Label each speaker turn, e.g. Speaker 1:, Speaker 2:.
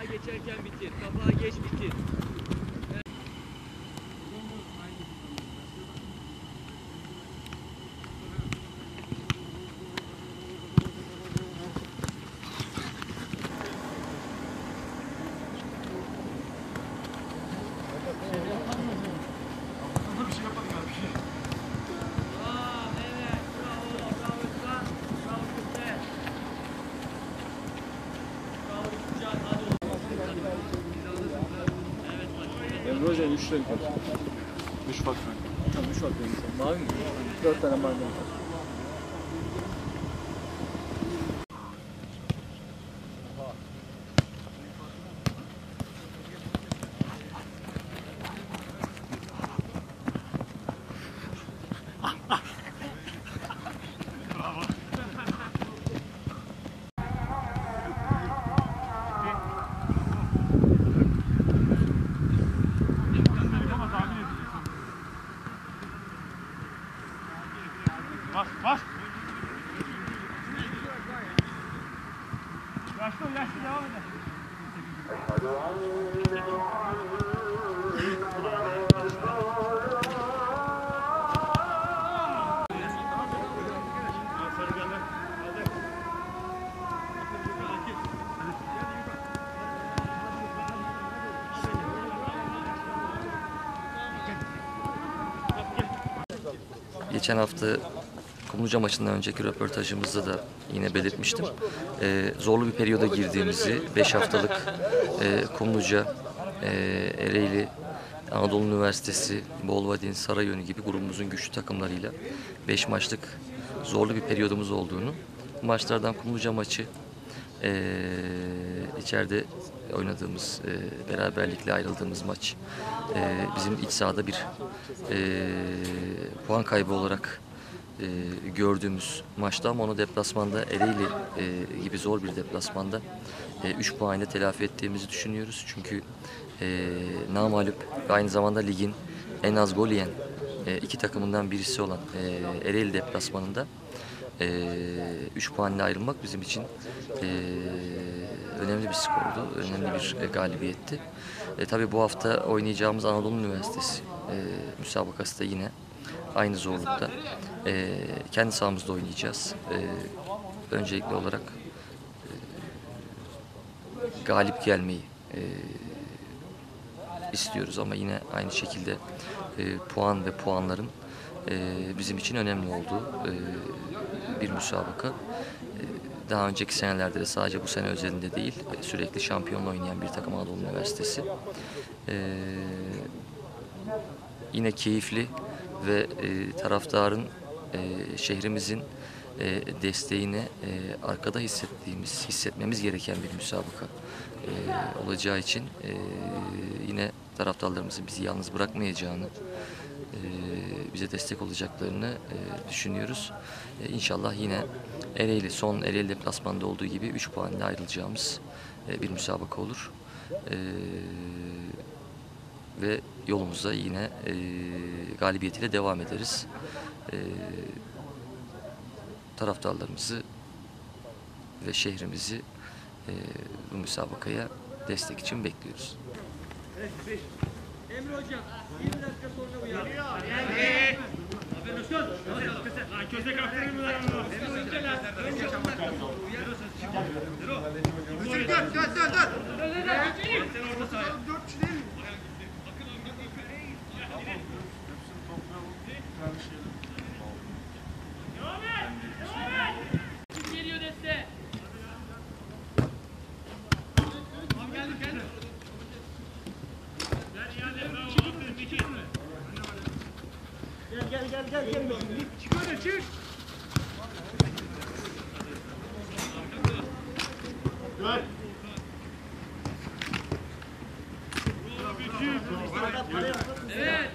Speaker 1: Kapağa geçerken bitir. Kapağa geç bitir.
Speaker 2: 3 renk var. 3 farklı renk. Tamam 3 farklı renk. Mavi mi? 4 tane mavi renk var.
Speaker 3: Bas, bas. Yaşlı, yaşlı devam eder.
Speaker 4: Geçen hafta Kumluca maçından önceki röportajımızda da yine belirtmiştim. Ee, zorlu bir periyoda girdiğimizi, 5 haftalık e, Kumluca, e, Ereğli, Anadolu Üniversitesi, Bolvadin, Sarayönü gibi grubumuzun güçlü takımlarıyla 5 maçlık zorlu bir periyodumuz olduğunu, maçlardan Kumluca maçı e, içeride oynadığımız, e, beraberlikle ayrıldığımız maç e, bizim iç sahada bir e, puan kaybı olarak e, gördüğümüz maçta ama onu deplasmanda Ereğli e, gibi zor bir deplasmanda 3 puanla telafi ettiğimizi düşünüyoruz. Çünkü e, namalup ve aynı zamanda ligin en az gol yiyen e, iki takımından birisi olan e, Ereğli deplasmanında 3 puanla ayrılmak bizim için e, önemli bir skordu, önemli bir e, galibiyetti. E, tabii bu hafta oynayacağımız Anadolu Üniversitesi e, müsabakası da yine aynı zorlukta. E, kendi sahamızda oynayacağız. E, öncelikli olarak e, galip gelmeyi e, istiyoruz ama yine aynı şekilde e, puan ve puanların e, bizim için önemli olduğu e, bir müsabaka. E, daha önceki senelerde de sadece bu sene özelinde değil, e, sürekli şampiyonla oynayan bir takım Anadolu Üniversitesi. E, yine keyifli ve e, taraftarın e, şehrimizin e, desteğini e, arkada hissettiğimiz, hissetmemiz gereken bir müsabaka e, olacağı için e, yine taraftarlarımızın bizi yalnız bırakmayacağını, e, bize destek olacaklarını e, düşünüyoruz. E, inşallah yine Ereğli, son Ereğli deplasmanda olduğu gibi 3 puanla ayrılacağımız e, bir müsabaka olur. E, ve yolumuza yine e, galibiyetiyle devam ederiz. E, taraftarlarımızı ve şehrimizi e, bu müsabakaya destek için bekliyoruz.
Speaker 1: Emre Hocam 20 dakika sonra uyan. Geldi. Aferin Özkan.
Speaker 3: Lan köse kaptırır mı lan onu?
Speaker 1: Emre Hocam lan. Önce 10 dakika sonra uyan.
Speaker 3: Dön, dön, dön. Sen orada sağ yap.
Speaker 1: Kim Gel gel gel gel.
Speaker 3: Çık öyle çık. Dön. Evet.